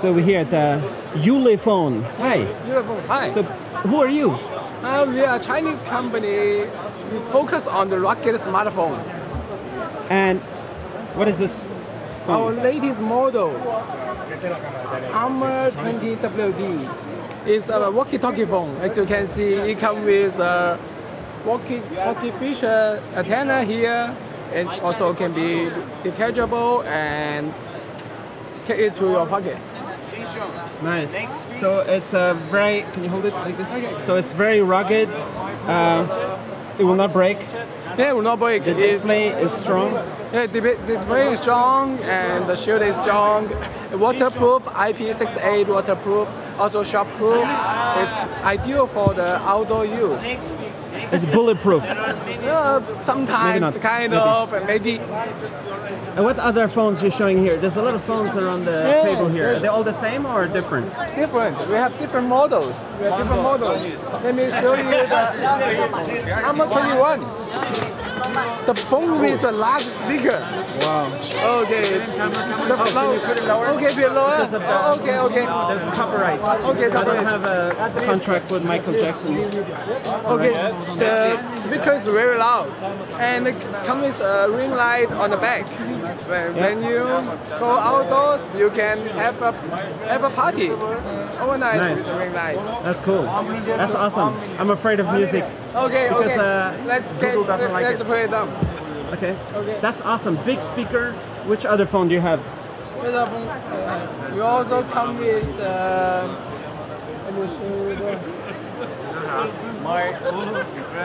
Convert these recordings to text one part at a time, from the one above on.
So we're here at the Ulefone. Hi. Beautiful. Hi. So who are you? Uh, we are a Chinese company. We focus on the rugged smartphone. And what is this? Our phone? latest model, Armor 20 WT, is a walkie-talkie phone. As you can see, it comes with a walkie-talkie feature antenna here, and also can be detachable and take it to your pocket. Nice. So it's a very. Can you hold it like this? So it's very rugged. Uh, it will not break. Yeah, it will not break. The It- display is strong. Yeah, the display is strong and the shield is strong. Waterproof, IP68 waterproof, also shockproof. It's ideal for the outdoor use. It's bulletproof. Yeah, sometimes not. kind Maybe. of, and maybe And what other phones you're showing here? There's a lot of phones around the Yeah, table here. there's- Are they all the same or different? different. We have different models. We have different models. Let me show you the Armor 21. The phone with the large speaker. Wow. Okay. The oh, low. Okay, be lower. Oh, Okay, okay. The copyright. Okay, copyright. I don't have a contract with Michael Jackson. Okay, the speaker is very loud, and it comes with uh, a ring light on the back. When, when you go outdoors, you can have a have a party overnight Nice. with the ring light. That's cool. That's awesome. I'm afraid of music. Okay, Because, okay. uh, let's get doesn't like let's it. play them. Okay. Okay. That's awesome. Big speaker. Which other phone do you have? Uh, you also come with uh, let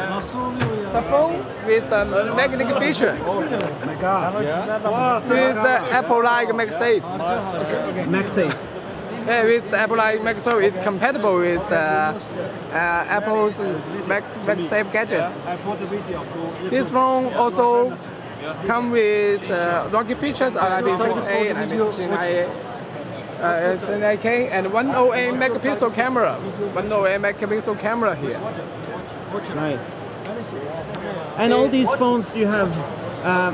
me show you the. Phone with the magnetic feature. With the Apple-like MagSafe. MagSafe. Yeah, with the Apple-like MagSafe, it's compatible with the uh, Apple's Mag MagSafe gadgets. This phone also come with uh, rocket features on IP68 and IP69 uh, 69K and 108 megapixel camera. 108 megapixel camera here. Nice. And all these phones do you have? Uh,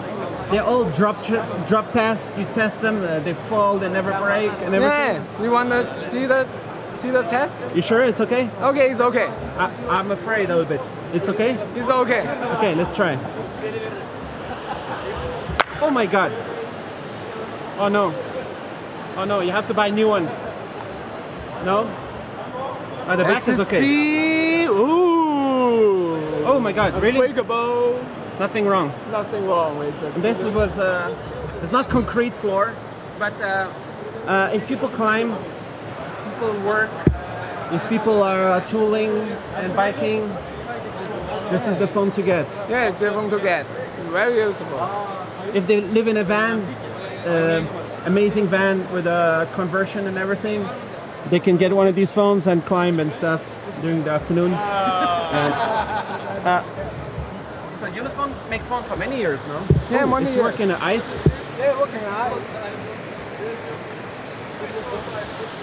they're all drop drop test. You test them. Uh, they fall. They never break and everything. Yeah, you wanna see the see the test? You sure it's okay? Okay, it's okay. I, I'm afraid a little bit. It's okay? It's okay. Okay, let's try. Oh my god. Oh no. Oh no, you have to buy a new one. No? Oh, the back is okay. Ooh. Oh my god, really? Nothing wrong. Nothing wrong with it. This was, uh, it's not concrete floor, but uh, uh, if people climb, people work, if people are uh, tooling and biking, this is the phone to get. Yeah, it's different to get. Very useful. If they live in a van, uh, amazing van with a conversion and everything, they can get one of these phones and climb and stuff during the afternoon. And, uh, so Ulefone make phone for many years now. Yeah, Oh, many it's years. working at ice. Yeah, working nice.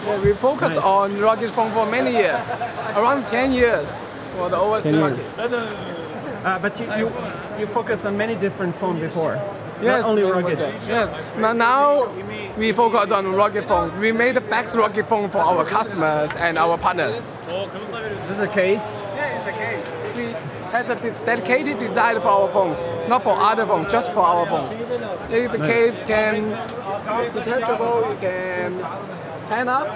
Yeah, we focus Nice. on rugged phone for many years, around 10 years for the overseas 10 market. years. Uh, but you, you you focus on many different phones before. Yes, Not only rugged. Yes. Now, now we focus on rugged phones. We made the best rugged phone for our customers and our partners. This is a case. Yeah, it's a case. We have a de- dedicated design for our phones, not for other phones, just for our phones. If the case can be detachable, you can hand up.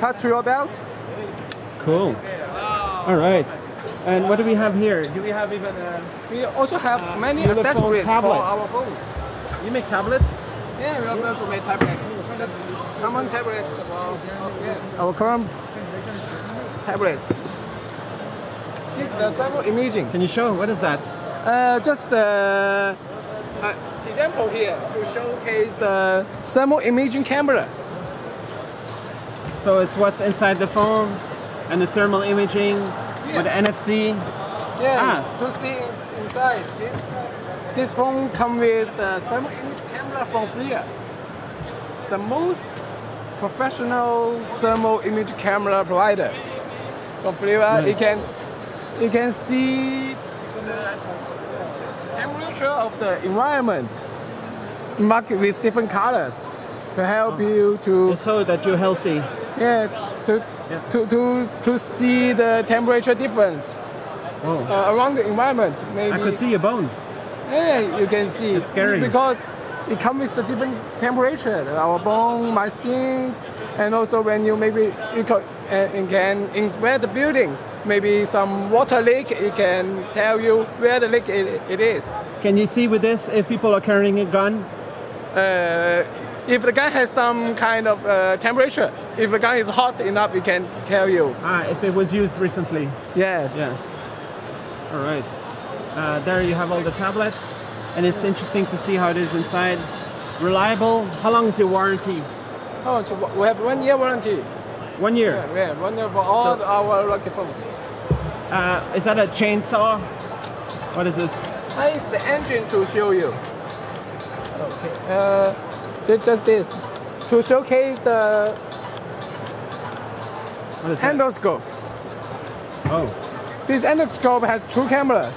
Cut to your belt. Cool. All right. And what do we have here? Do we have even? Uh, We also have many accessories tablets. for our phones. you make tablets? Yeah, we also make tablet. Common tablets. Well, oh, yes. Our current tablets. This is the thermal imaging. Can you show? What is that? Uh, just the uh, example here to showcase the thermal imaging camera. So it's what's inside the phone and the thermal imaging with NFC. Yeah, Ah. to see in- inside. This, this phone comes with the thermal image camera from FLIR. The most professional thermal image camera provider from FLIR. Nice. You can you can see the temperature of the environment marked with different colors to help you to So that you're healthy. yeah to Yeah. to to to see the temperature difference Oh. uh, around the environment. Maybe I could see your bones. Yeah, you can see. It's scary. Because it comes with the different temperature. Our bone, my skin, and also when you maybe you can, uh, you can inspect the buildings. Maybe some water leak, it can tell you where the leak it, it is. Can you see with this if people are carrying a gun? Uh, if the gun has some kind of uh, temperature, if the gun is hot enough, it can tell you. Ah, if it was used recently. Yes. Yeah. All right. Uh, there you have all the tablets, and it's interesting to see how it is inside. Reliable. How long is your warranty? Oh, so we have one year warranty. One year. Yeah, yeah, one year for all So- our lucky phones. Uh, is that a chainsaw? What is this? That is the engine to show you. Okay. Uh, just this. To showcase the What is that? Endoscope. Oh, This endoscope has two cameras.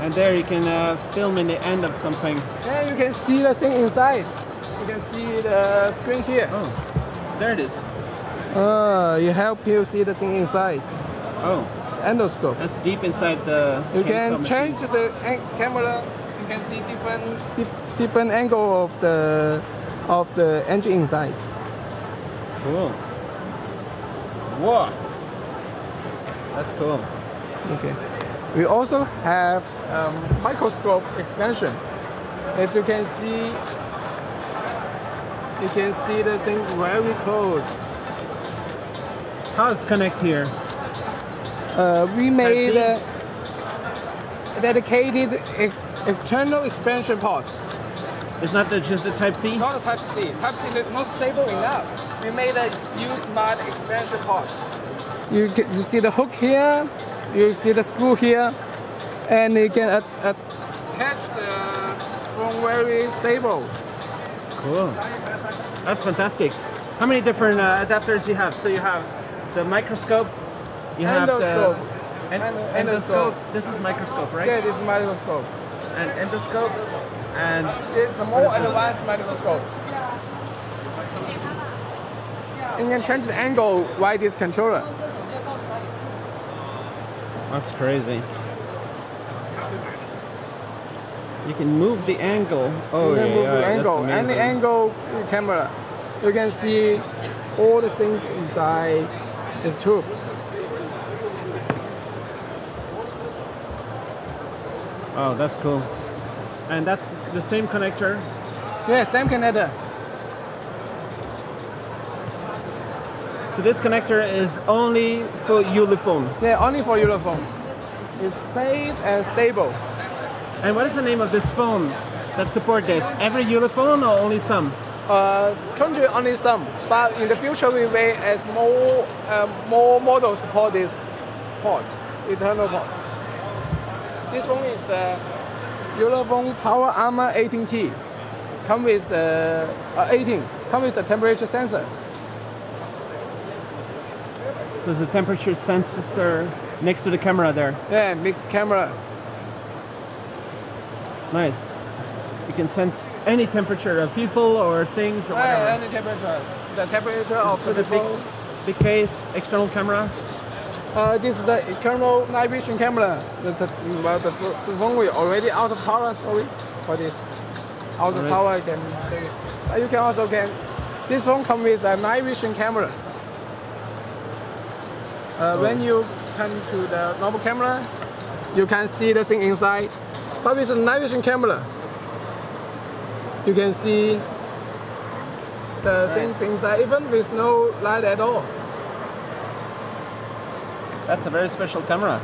and there you can uh, film in the end of something. And you can see the thing inside. You can see the screen here. Oh, there it is. Uh, it help you see the thing inside. Oh, Endoscope. that's deep inside the. You can machine. change the camera. You can see different different angle of the of the engine inside. Cool. Whoa. That's cool. Okay. We also have um, microscope expansion. As you can see, you can see the thing very close. How's Connect here? Uh, we made a dedicated ex- external expansion port. It's not the, just the Type C? Not a Type C. Type C is not stable enough. We made a U-Smart expansion port. You, can, you see the hook here, you see the screw here, and you can at, attach the phone very stable. Cool. That's fantastic. How many different uh, adapters you have? So you have the microscope, you have Endoscope. the en- endoscope. endoscope. This is microscope, right? Yeah, this is microscope. And endoscope, and This is the more advanced microscope. You can change the angle by this controller. that's crazy. You can move the angle. Oh you can yeah, move yeah, the angle, any angle camera. You can see all the things inside this tube. Oh, that's cool. And that's the same connector. Yeah, same connector. So this connector is only for Ulefone. Yeah, only for phone. It's safe and stable. And what is the name of this phone that support this? Every Ulefone or only some? Uh, currently only some, but in the future we may as more um, more models support this port, internal port. This one is the Ulefone Power Armor 18T. Come with the uh, 18. Come with the temperature sensor. So the temperature sensor next to the camera there. Yeah, mixed camera. Nice. You can sense any temperature of people or things or Yeah, any temperature. The temperature of So the the big, big case, external camera. Uh, this is the internal night vision camera. The, the, well, the, the phone will already out of power, sorry, for this. Out of Alright. power, I can you can also can. This phone comes with a night vision camera. Uh, When you turn to the normal camera, you can see the thing inside. But with the night vision camera, you can see the things inside, even with no light at all. That's a very special camera.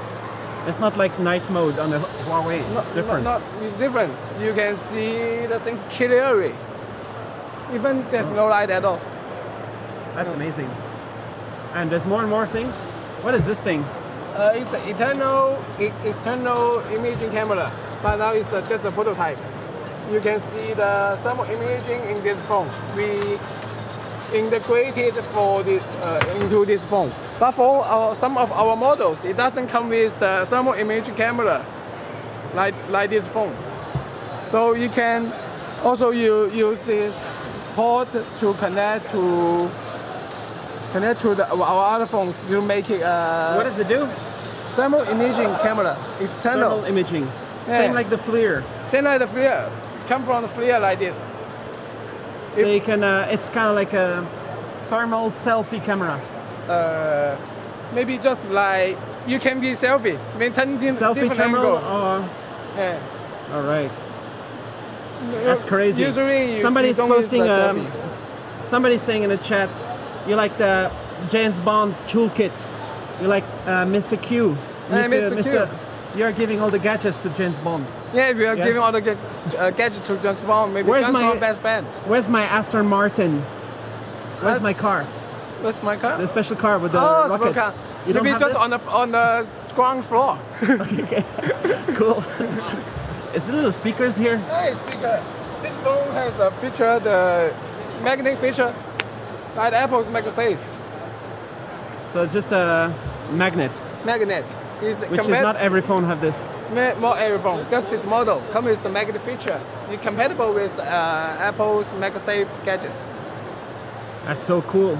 It's not like night mode on the Huawei. It's different. Not- it's different. You can see the things clearly. Even there's no light at all. That's amazing. And there's more and more things. What is this thing? Uh, it's the eternal, e- external imaging camera, but now it's the, just a prototype. You can see the thermal imaging in this phone. We integrated for the, uh, into this phone. But for some of our models, it doesn't come with the thermal imaging camera, like like this phone. So you can also you use this port to connect to connect to the, our other phones to make it uh, What does it do? thermal imaging camera external. Thermal imaging. Yeah. Same like the FLIR. Same like the FLIR, come from the FLIR like this. So you can, uh, it's kind of like a thermal selfie camera. Uh, maybe just like you can be selfie, maintain Selfie different camera. angle. Oh, Yeah. all right. That's crazy. Usually, you, Somebody's you posting, um. Somebody's saying in the chat, you like the James Bond toolkit. You like uh, Mr. Q. Hey, Mr. Q. You're giving all the gadgets to James Bond. Yeah, we are Yeah. giving all the ga- uh, gadgets to James Bond. Maybe Where's James my- Bond best friend. Where's my Aston Martin? Where's my car? Where's my car? The special car with the oh, rockets. car. You Maybe just this? on the on the ground floor. okay. cool. Is there little speakers here? hey, speaker. This phone has a feature, the magnetic feature, like Apple's MagSafe. So it's just a magnet, Magnet. Is which is not every phone have this. More every phone. Just this model comes with the magnet feature. It's compatible with uh, Apple's MagSafe gadgets. That's so cool.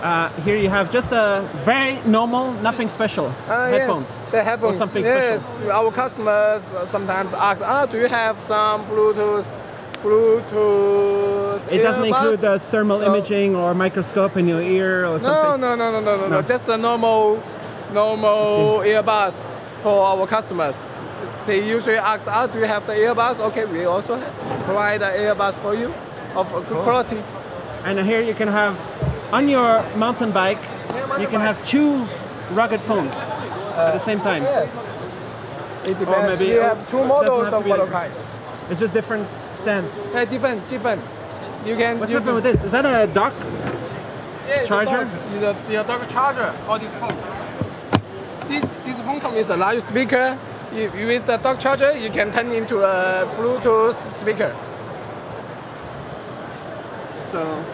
Uh, here you have just a very normal, nothing special Uh, headphones. Yes, the headphones. Or something yes, special. our customers sometimes ask, ah, do you have some Bluetooth, Bluetooth? It doesn't earbuds?" include the thermal So- imaging or microscope in your ear or something. no, no, no, no, no, No. no. Just the normal, normal earbuds for our customers. They usually ask, ah, do you have the earbuds? Okay, we also provide the earbuds for you of a good quality. And here you can have on your mountain bike, mountain you can bike. have two rugged phones at the same time. Yes. It depends. maybe- we have two models of like- motorcycle. It's just different stands. Yeah, different, different. You can. What's you happening with this? Is that a dock? Yeah, it's Charger? A it's a, it's a dog charger for this phone. This this phone comes with a large speaker. You, you with the dock charger, you can turn into a Bluetooth speaker. So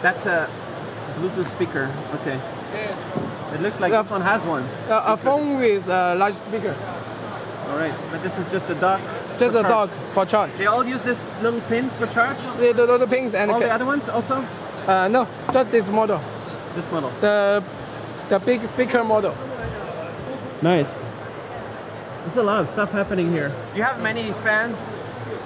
that's a Bluetooth speaker. Okay. Yeah. It looks like this one has one. A, a phone with a large speaker. All right, but this is just a dock. Just a charge. dog for charge. They all use this little pins for charge. The, the little pins and All the ca- other ones also. uh, no, just this model. This model. The the big speaker model. Nice. There's a lot of stuff happening here. You have many fans.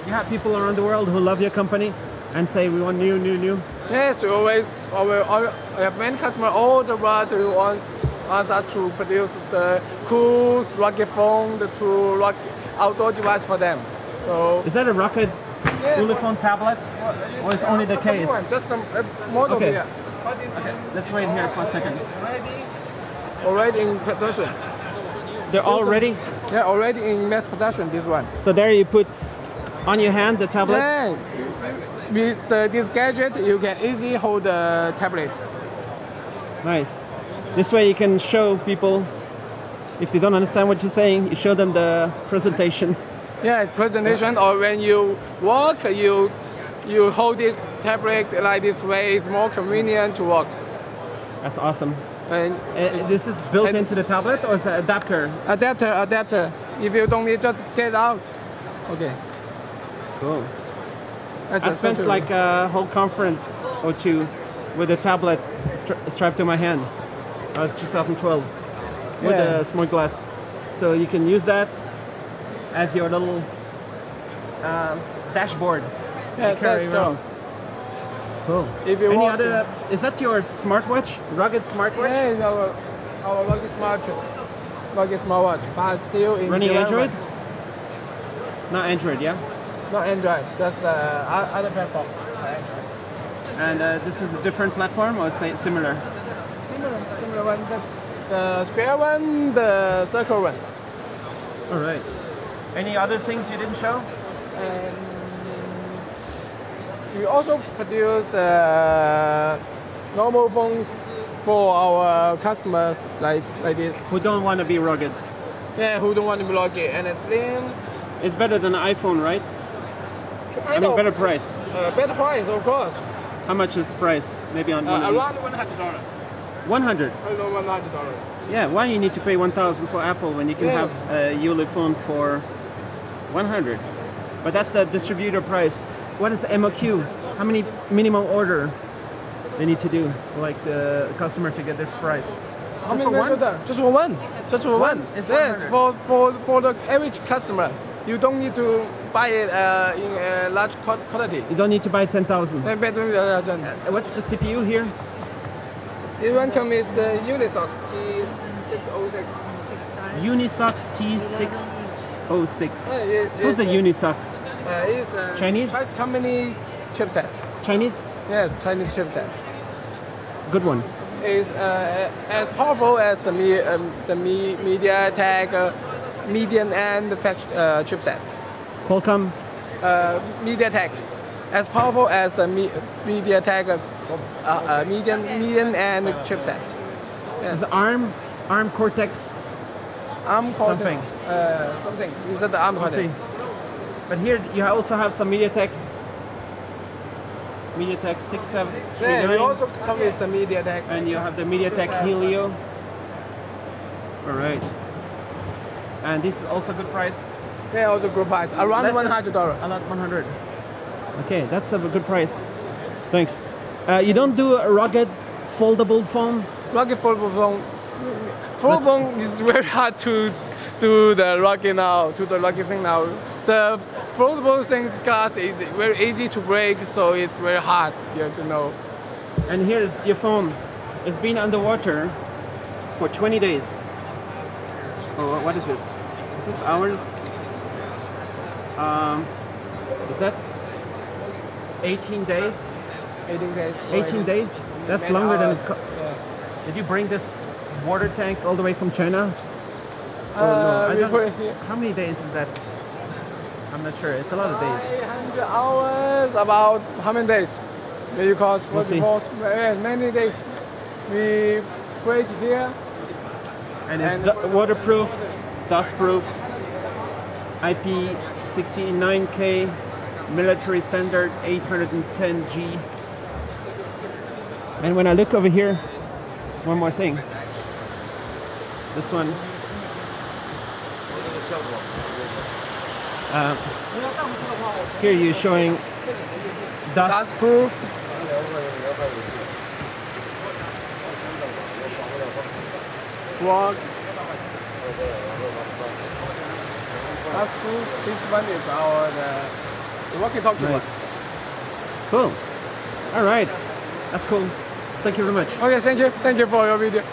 You have people around the world who love your company and say we want new, new, new. Yes, we always, always, always I have many customers all the world who wants, wants us to produce the cool rugged phone, the cool rugged outdoor device for them. So Is that a Rocket Yeah. Ulefone tablet? Or is only the case? Just a, uh, model Okay. here. Let's wait here for a second. Already, already in production. They're all ready. Yeah, already in mass production. This one. So there you put on your hand the tablet. Yeah. With uh, this gadget, you can easily hold the tablet. Nice. This way you can show people if they don't understand what you're saying, you show them the presentation. Yeah, presentation or when you walk, you you hold this tablet like this way. It's more convenient to walk. That's awesome. And Uh, this is built into the tablet or is it an adapter? adapter, adapter. If you don't need, just get out. Okay. Cool. That's I spent like a whole conference or two with a tablet stra- strapped to my hand. That was 2012 with Yeah. a smart glass. So you can use that as your little uh, dashboard. yeah, carry that's around. Cool. If you Any want other? Is that your smartwatch? Rugged smartwatch? Yeah, it's our our rugged smart rugged smartwatch, but still in Running. Android? Not Android, yeah. Not Android, just the o- other platform. And uh, this is a different platform or similar? Similar, similar one. That's the square one, the circle one. All right. Any other things you didn't show? And we also produce the normal phones for our customers like like this. Who don't want to be rugged? Yeah, who don't want to be rugged and slim. It's better than an iPhone, right? I I mean, better price. Uh, better price, of course. How much is the price? Maybe on Uh, around one hundred dollars. These. 100. I know one hundred dollars. Yeah, why you need to pay 1,000 for Apple when you can Yeah. have a Ulefone for 100? But that's the distributor price. What is the MOQ? How many minimum order they need to do, like the customer to get this price? How Just many for one? Just for one. Just for one. It's yes, for for for the average customer, you don't need to buy it uh, in a large quantity. You don't need to buy 10,000. Uh, but, uh, uh, John, Uh, What's the CPU here? This one comes with the Unisoc T606. Unisoc T606. Uh, it- Who's the uh, Unisoc? Uh, it's a Chinese? Chinese company chipset. Chinese? Yes, Chinese chipset. Good one. It's uh, as powerful as the me, um, the me, MediaTek uh, median and fact, uh, chipset. Qualcomm? Uh, MediaTek, as powerful as the me, MediaTek uh, uh, median median and chipset. Is ARM? ARM Cortex? ARM Cortex. Something. Uh, something. Is that the ARM Let's Cortex? see. But here you also have some MediaTeks. MediaTek Yeah, 6739. we also come with the MediaTek. and you have the MediaTek Helio. All right. And this is also a good price. Yeah, also good price. Around Less hundred dollar. I like 100. Okay, that's a good price. Thanks. Uh, you don't do a rugged foldable phone? Rocket foldable phone. Foldable phone is very hard to do the rugged now, to the rocking thing now. The foldable things glass is very easy to break, so it's very hard you have to know. And here's your phone. It's been underwater for 20 days. Oh, what is this? Is this ours? Um, is that 18 days? 18 days. 18 days? That's longer than. hours. co- Yeah. Did you bring this water tank all the way from China? Oh, Uh, I don't- put. How many days is that? I'm not sure. It's a lot of days. 500 hours, about how many days? Maybe cost Let's 44, yeah, many days. We break here. And it's And- du- waterproof, dustproof, IP69K, military standard 810G. And when I look over here, one more thing. This one. Um, here you're showing dust. That's proof. Rock. That's proof. This one is our the walkie-talkie one. Nice. Cool. All right. That's cool. Thank you very much. Okay, thank you. Thank you for your video.